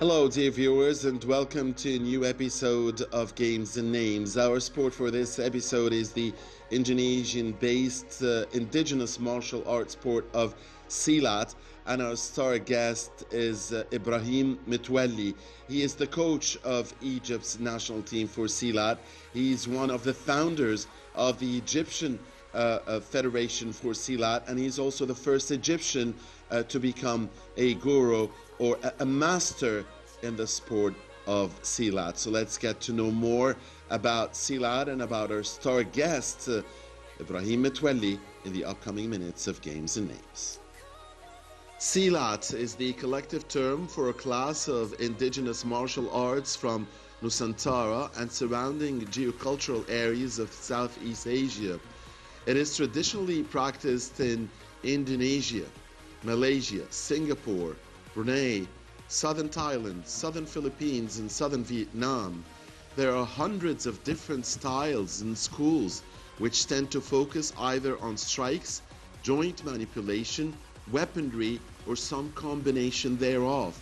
Hello, dear viewers, and welcome to a new episode of Games and Names. Our sport for this episode is the Indonesian based uh, indigenous martial arts sport of Silat, and our star guest is uh, Ibrahim Mitwelli. He is the coach of Egypt's national team for Silat. He's one of the founders of the Egyptian uh, uh Federation for Silat, and he's also the first Egyptian uh, to become a guru or a, a master in the sport of Silat. So let's get to know more about Silat and about our star guest, uh, Ibrahim Mitwelli, in the upcoming minutes of Games and Names. Silat is the collective term for a class of indigenous martial arts from Nusantara and surrounding geocultural areas of Southeast Asia. It is traditionally practiced in Indonesia, Malaysia, Singapore, Brunei, southern Thailand, southern Philippines, and southern Vietnam. There are hundreds of different styles and schools which tend to focus either on strikes, joint manipulation, weaponry, or some combination thereof.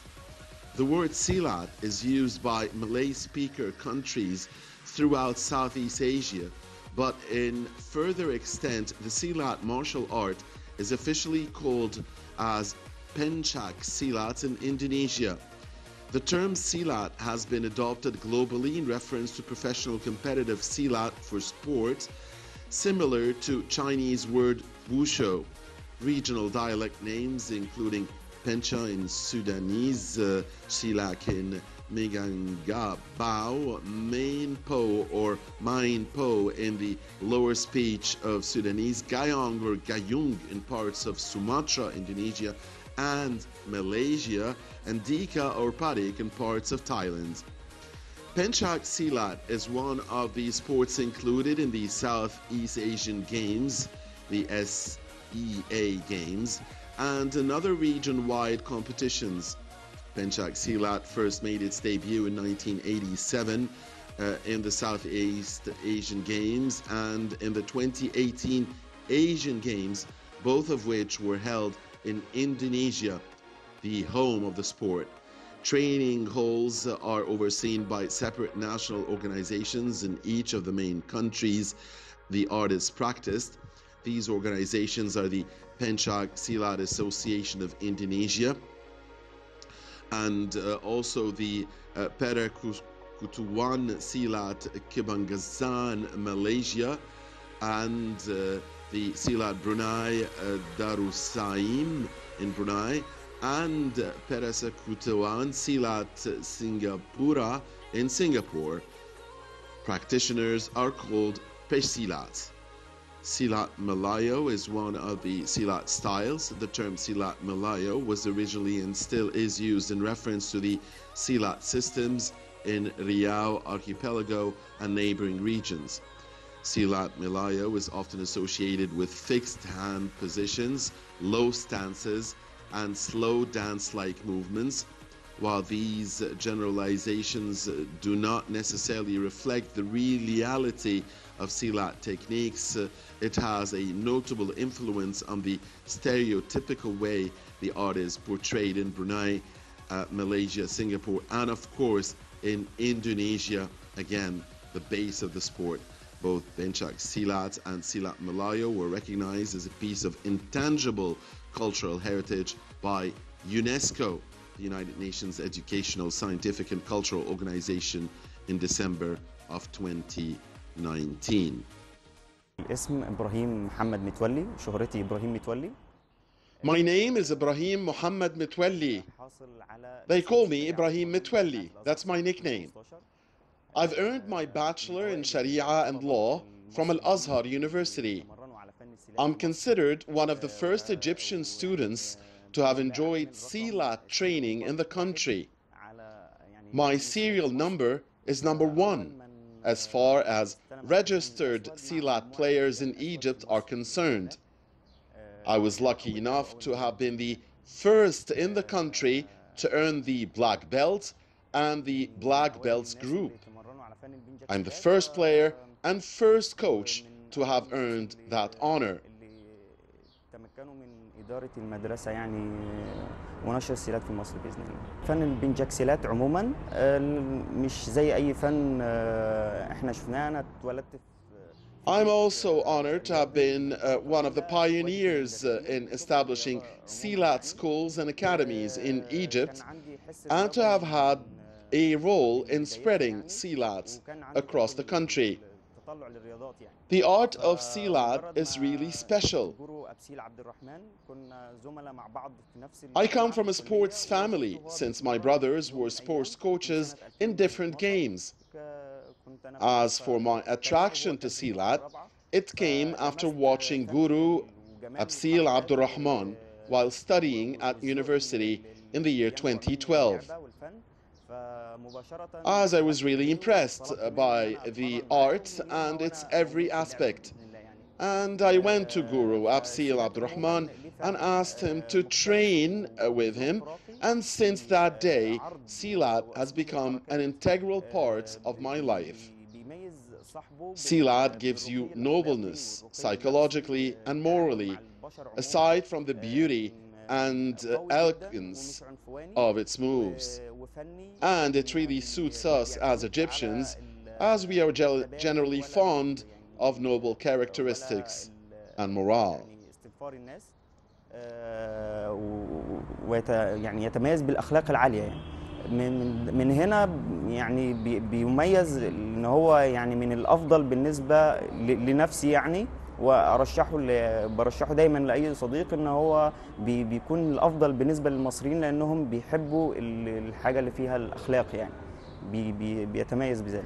The word Silat is used by Malay speaker countries throughout Southeast Asia, but in further extent, the Silat martial art is officially called as Pencak Silat in Indonesia. The term Silat has been adopted globally in reference to professional competitive Silat for sport, similar to Chinese word Wushu. Regional dialect names including Pencha in Sundanese, uh, Silak in Meganga Bao, Main Po or Main Po in the lower speech of Sundanese, Gayong or Gayung in parts of Sumatra, Indonesia, and Malaysia, and Dika or Parik in parts of Thailand. Pencak Silat is one of the sports included in the Southeast Asian Games, the SEA Games, and another region-wide competitions. Pencak Silat first made its debut in 1987 uh, in the Southeast Asian Games and in the 2018 Asian Games, both of which were held in Indonesia, the home of the sport. Training halls are overseen by separate national organizations in each of the main countries the art is practiced. These organizations are the Pencak Silat Association of Indonesia and uh, also the uh, Persekutuan Silat Kebangsaan Malaysia and uh, the Silat Brunei uh, in Brunei, and Persekutuan Silat Singapura in Singapore. Practitioners are called Pesilat. Silat Melayu is one of the Silat styles. The term Silat Melayu was originally and still is used in reference to the Silat systems in Riau archipelago and neighboring regions. Silat Melayu is often associated with fixed hand positions, low stances, and slow dance like movements. While these generalizations do not necessarily reflect the real reality of Silat techniques, it has a notable influence on the stereotypical way the art is portrayed in Brunei, uh, Malaysia, Singapore, and of course in Indonesia, again, the base of the sport. Both Pencak Silat and Silat Melayu were recognized as a piece of intangible cultural heritage by UNESCO, the United Nations Educational, Scientific and Cultural Organization, in December of 2019. اسم ابراهيم محمد متولي شهرتي ابراهيم متولي My name is Ibrahim Muhammad Mitwelli. They call me Ibrahim Mitwelli. That's my nickname. I've earned my bachelor in Sharia and law from Al Azhar University. I'm considered one of the first Egyptian students to have enjoyed Silat training in the country. My serial number is number one as far as registered Silat players in Egypt are concerned. I was lucky enough to have been the first in the country to earn the black belt and the black belts group. I'm the first player and first coach to have earned that honor. إدارة المدرسة يعني ونشر السيلات في مصر بإذن الله. فن البنجاكسيلات عموما آه، مش زي أي فن آه، إحنا شفناه أنا اتولدت في I'm also honored to have been uh, one of the pioneers uh, in establishing Silat schools and academies in Egypt and to have had a role in spreading Silats across the country. The art of Silat is really special. I come from a sports family since my brothers were sports coaches in different games. As for my attraction to Silat, it came after watching Guru Absil Abdurrahman while studying at university in the year 2012. As I was really impressed by the art and its every aspect. And I went to Guru Absil Abdurrahman and asked him to train uh, with him. And since that day, Silat has become an integral part of my life. Silat gives you nobleness, psychologically and morally, aside from the beauty and uh, elegance of its moves. And it really suits us as Egyptians, as we are generally fond of noble characteristics and morale. آه، و- ويت يعني يتميز بالأخلاق العالية يعني من من هنا يعني بي- بيميز إن هو يعني من الأفضل بالنسبة لنفسي يعني وارشحه برشحه دايما لأي صديق إن هو بي- بيكون الأفضل بالنسبة للمصريين لأنهم بيحبوا ال- الحاجة اللي فيها الأخلاق يعني. بي بي بيتميز بذلك.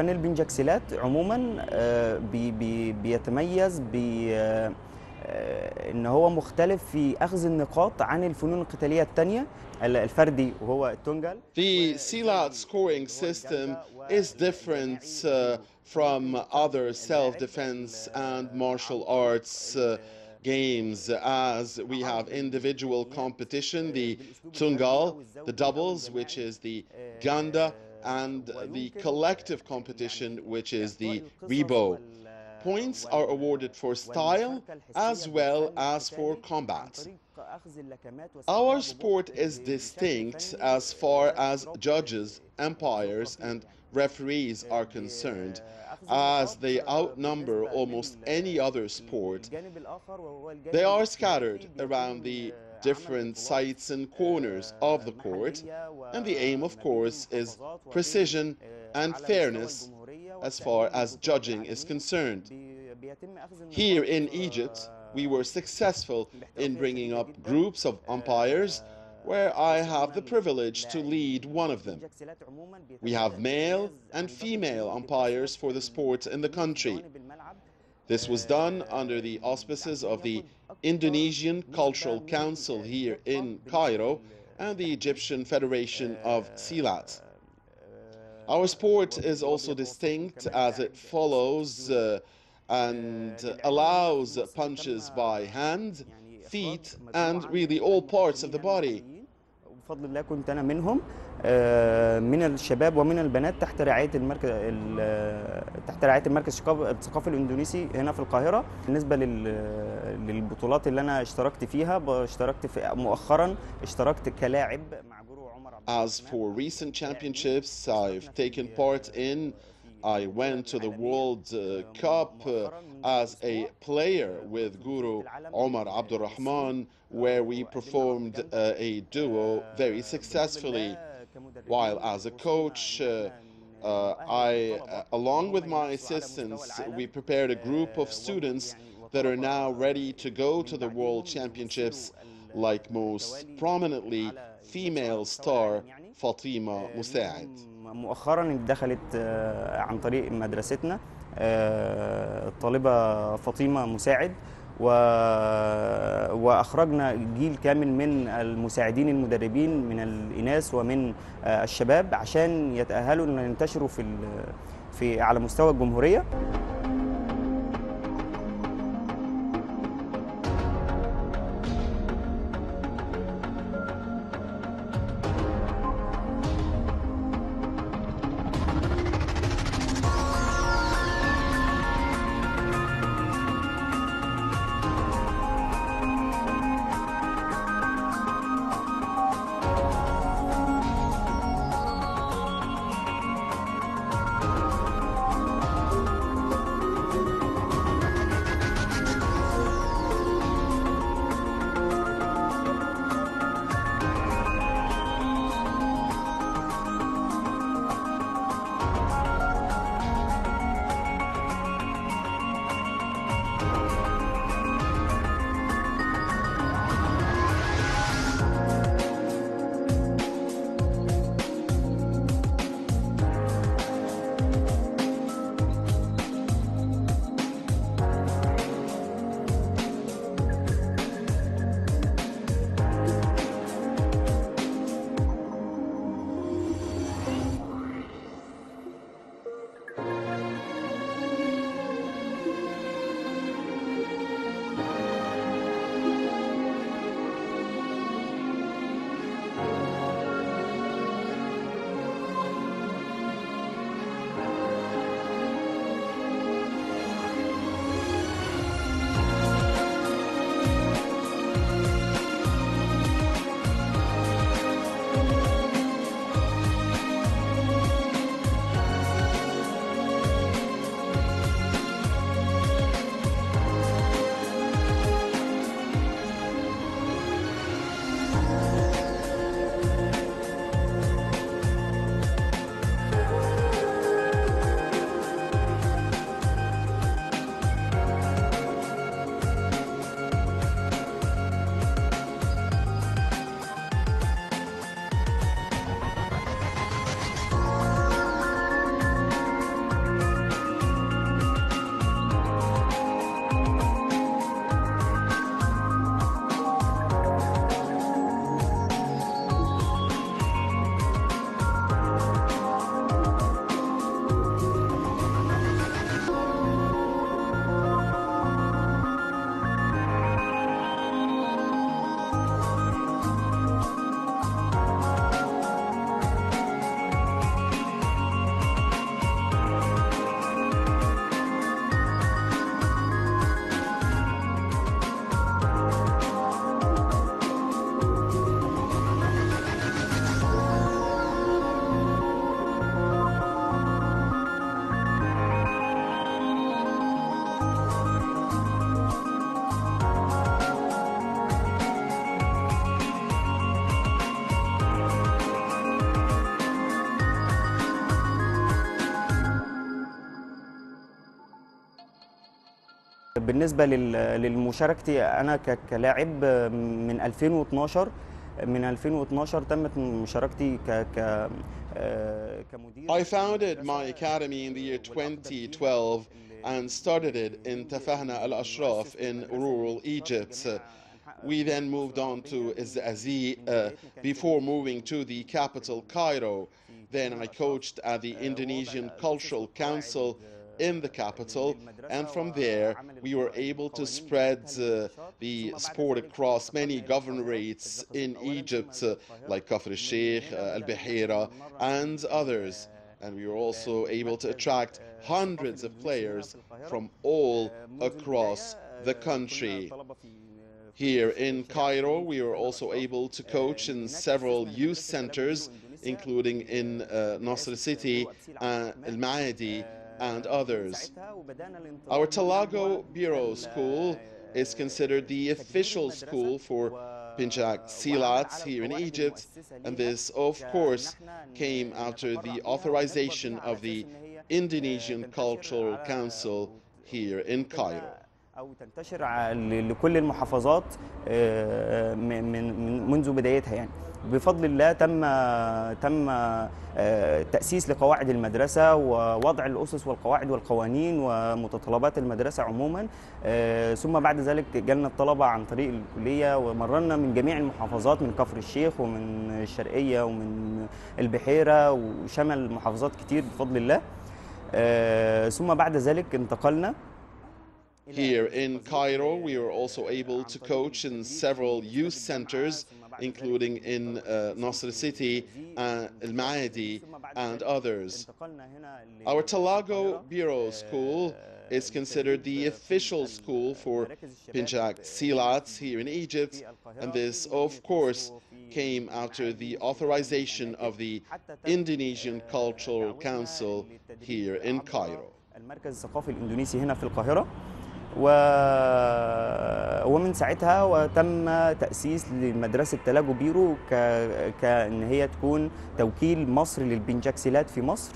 فن البنجاكسيلات عموما آه، بي بي بيتميز ب آه، آه، ان هو مختلف في اخذ النقاط عن الفنون القتاليه الثانية الفردي وهو التونجال The Silat scoring system is different uh, from other self defense and martial arts uh, games as we have individual competition, the Tungal, the doubles, which is the Ganda, and the collective competition, which is the Regu. Points are awarded for style as well as for combat. Our sport is distinct as far as judges, umpires, and referees are concerned, as they outnumber almost any other sport. They are scattered around the different sites and corners of the court, and the aim, of course, is precision and fairness as far as judging is concerned. Here in Egypt, we were successful in bringing up groups of umpires where I have the privilege to lead one of them. We have male and female umpires for the sport in the country. This was done under the auspices of the Indonesian Cultural Council here in Cairo and the Egyptian Federation of Silat. Our sport is also distinct as it follows uh, and allows punches by hand, feet, and really all parts of the body. بفضل الله كنت أنا منهم آه، من الشباب ومن البنات تحت رعاية المركز ال- تحت رعاية المركز الثقاف- الثقافي الإندونيسي هنا في القاهرة. بالنسبة لل- للبطولات اللي أنا اشتركت فيها اشتركت في مؤخرا اشتركت كلاعب مع جرو عمر عبد As for recent championships I've taken part in, I went to the World uh, Cup uh, as a player with Guru Omar Abdul Rahman, where we performed uh, a duo very successfully. While as a coach, uh, uh, I, uh, along with my assistants, we prepared a group of students that are now ready to go to the World Championships, like most prominently female star Fatima Musaid. مؤخرا دخلت آه، عن طريق مدرستنا آه، الطالبة فاطمة مساعد و... وأخرجنا جيل كامل من المساعدين المدربين من الإناث ومن آه، الشباب عشان يتأهلوا أن ينتشروا في. في على مستوى الجمهورية بالنسبة لل- للمشاركتي أنا كلاعب من 2012 من 2012 تمت مشاركتي ك ك آه، كمدير I founded my academy in the year 2012 and started it in Tafahna al Ashraf in rural Egypt. We then moved on to Azi uh, before moving to the capital, Cairo. Then I coached at the Indonesian Cultural Council in the capital, and from there we were able to spread uh, the sport across many governorates in Egypt, uh, like Kafr al-Sheikh, uh, Al-Bahira, and others. And we were also able to attract hundreds of players from all across the country. Here in Cairo, we were also able to coach in several youth centers, including in uh, Nasr City, uh, Al Maadi, and others. Our Talago Biru School is considered the official school for Pencak Silats here in Egypt, and this, of course, came after the authorization of the Indonesian Cultural Council here in Cairo. أو تنتشر لكل المحافظات من منذ بدايتها يعني بفضل الله تم تم آه، تأسيس لقواعد المدرسة ووضع الأسس والقواعد والقوانين ومتطلبات المدرسة عموما. آه، ثم بعد ذلك جالنا الطلبة عن طريق الكلية ومرنا من جميع المحافظات من كفر الشيخ ومن الشرقية ومن البحيرة وشمل محافظات كتير بفضل الله. آه، ثم بعد ذلك انتقلنا Here in Cairo, we were also able to coach in several youth centers, including in uh, Nasr City, uh, Al Maadi, and others. Our Talago Biru School is considered the official school for Pencak Silat here in Egypt, and this, of course, came after the authorization of the Indonesian Cultural Council here in Cairo. ومن ساعتها وتم تأسيس لمدرسة تلاجو بيرو ك... كان هي تكون توكيل مصر للبنجاكسيلات في مصر.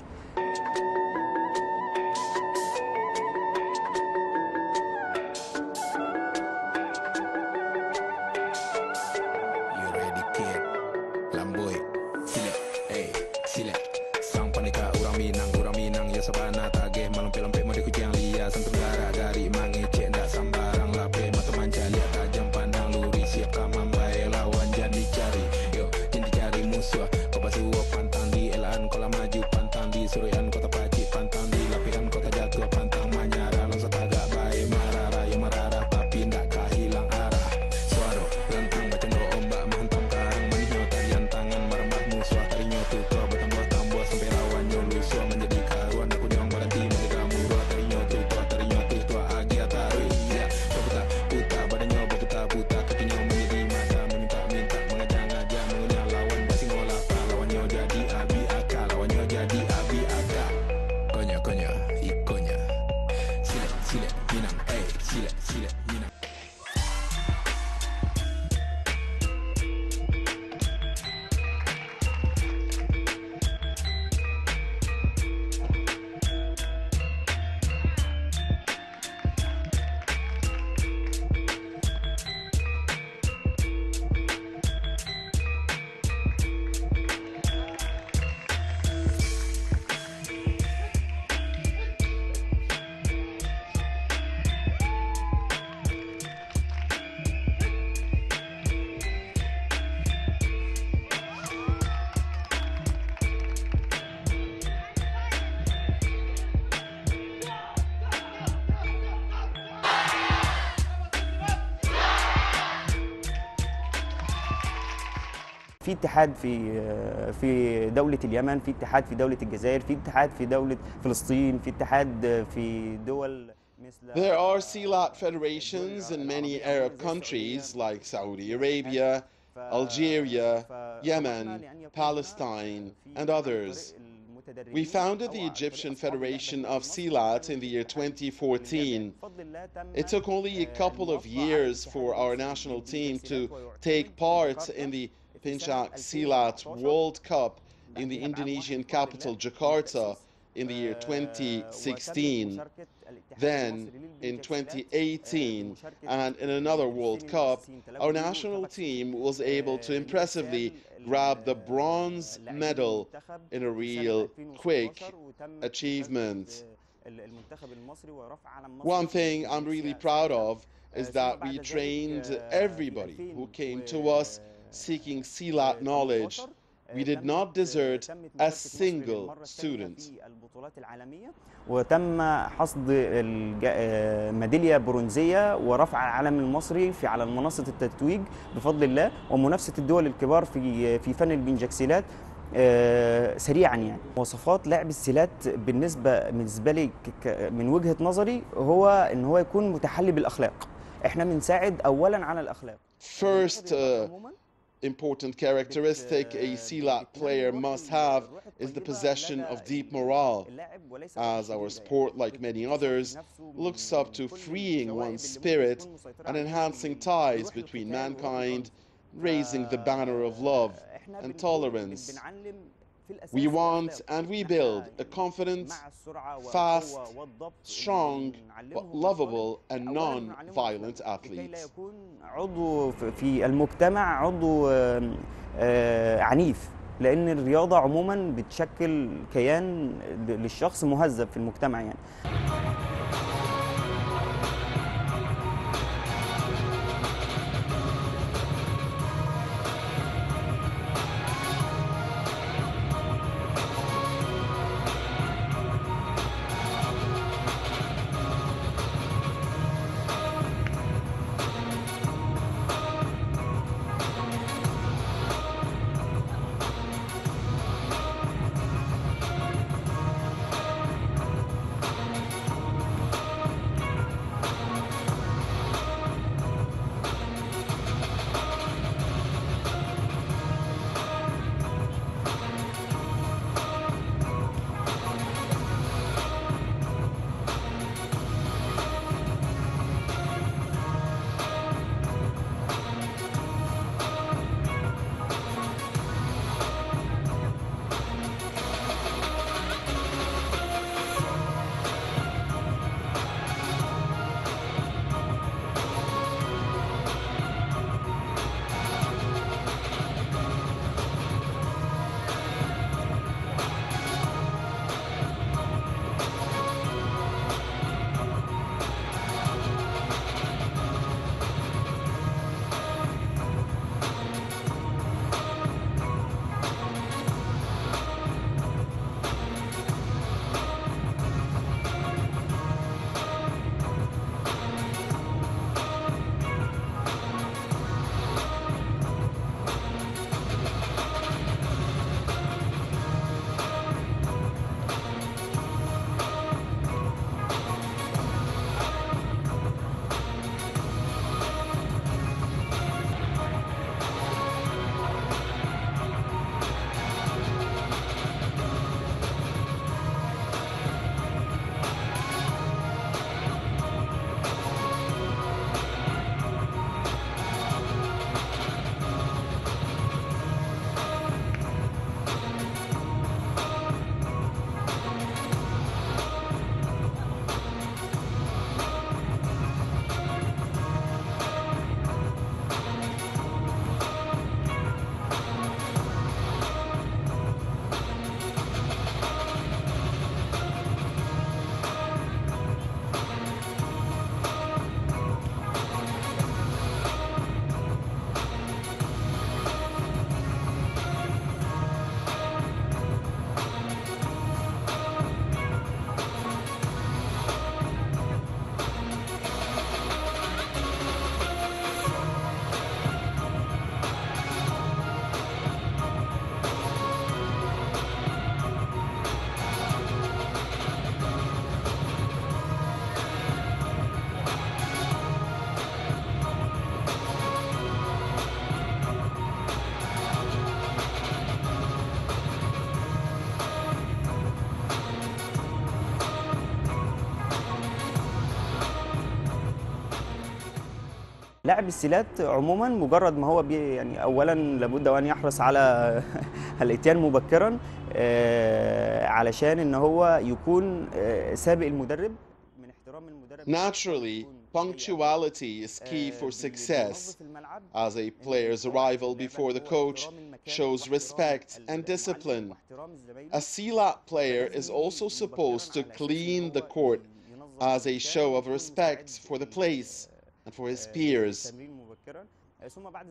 اتحاد في في دوله اليمن في اتحاد في دوله الجزائر في اتحاد في دوله فلسطين في اتحاد في دول There are Silat federations in many Arab countries like Saudi Arabia, Algeria, Yemen, Palestine, and others. We founded the Egyptian Federation of Silat in the year 2014. It took only a couple of years for our national team to take part in the Pencak Silat World Cup in the Indonesian capital Jakarta in the year 2016. Then, in 2018, and in another World Cup, our national team was able to impressively grab the bronze medal in a real quick achievement. One thing I'm really proud of is that we trained everybody who came to us seeking SELAT knowledge. We did تمت- not desert تمت a single student. البطولات العالمية. وتم حصد آه، ميدالية برونزية ورفع العلم المصري في على منصة التتويج بفضل الله ومنافسة الدول الكبار في في فن البنجكسيلات آه، سريعا يعني. مواصفات لاعب السيلات بالنسبة بالنسبة لي من وجهة نظري هو إن هو يكون متحلي بالأخلاق. إحنا بنساعد اولا على الأخلاق. First uh, important characteristic a Silat player must have is the possession of deep morale, as our sport, like many others, looks up to freeing one's spirit and enhancing ties between mankind, raising the banner of love and tolerance. We want and we build a confident, fast, strong, but lovable and non-violent athlete. عضو في- المجتمع عضو آه، عنيف لأن الرياضة عموما بتشكل كيان للشخص مهذب في المجتمع يعني لاعب السيلات عموما مجرد ما هو بي يعني اولا لابد وان يحرص على الاتيان مبكرا آه، علشان ان هو يكون آه، سابق المدرب من احترام المدرب Naturally, punctuality is key for success, as a player's arrival before the coach shows respect and discipline. A CLAT player is also supposed to clean the court as a show of respect for the place and for his peers.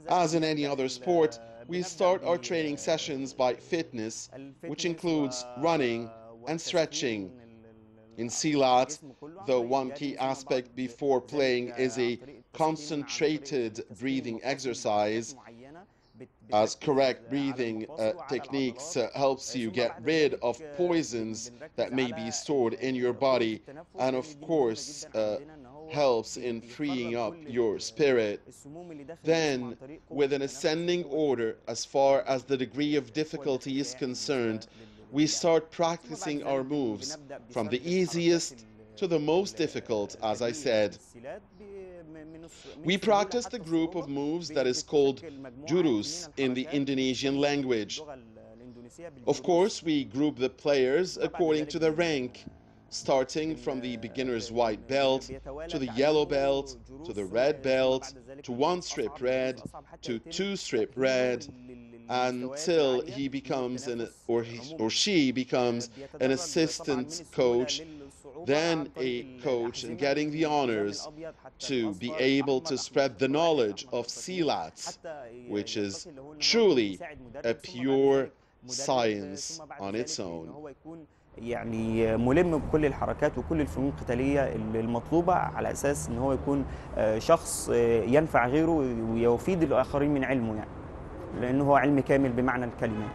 As in any other sport, we start our training sessions by fitness, which includes running and stretching. In Silat, the one key aspect before playing is a concentrated breathing exercise, as correct breathing uh, techniques uh, helps you get rid of poisons that may be stored in your body. and of course uh, helps in freeing up your spirit. Then, with an ascending order as far as the degree of difficulty is concerned, we start practicing our moves from the easiest to the most difficult, as I said. We practice the group of moves that is called jurus in the Indonesian language. Of course, we group the players according to their rank starting from the beginner's white belt to the yellow belt to the red belt to one strip red to two strip red until he becomes an or he, or she becomes an assistant coach then a coach and getting the honors to be able to spread the knowledge of Silat, which is truly a pure science on its own. يعني ملم بكل الحركات وكل الفنون القتالية المطلوبة على أساس إن هو يكون آه، شخص آه، ينفع غيره ويفيد الآخرين من علمه يعني لأنه هو علم كامل بمعنى الكلمة.